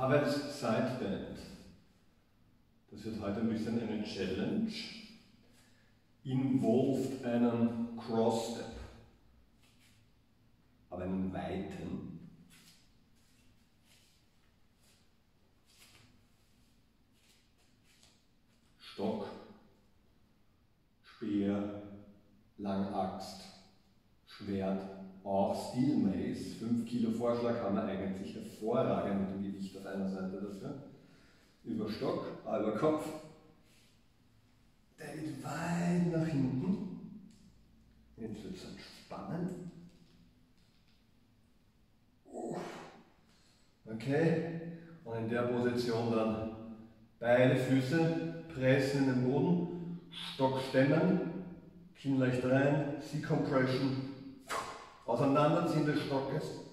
Havels Sideband. Das wird heute ein bisschen eine Challenge. Involved einen Cross-Step, aber einen weiten. Stock, Speer, Langaxt, Schwert, auch Steel Mace. 5 Kilo Vorschlag haben wir eigentlich hervorragend mit dem Gewicht auf einer Seite dafür. Über Stock, über Kopf. Der geht weit nach hinten. Jetzt wird es entspannen. Okay, und in der Position dann beide Füße pressen in den Boden, Stock stemmen, Kinn leicht rein, C-Compression, Auseinanderziehen des Stockes,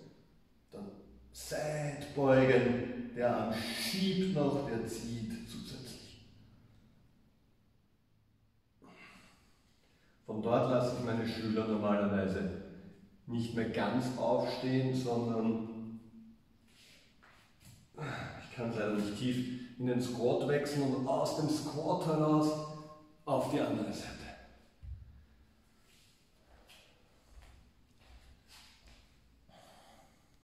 dann Seitbeugen, der Arm schiebt noch, der zieht zusätzlich. Von dort lasse ich meine Schüler normalerweise nicht mehr ganz aufstehen, sondern ich kann leider nicht tief in den Squat wechseln und aus dem Squat heraus auf die andere Seite.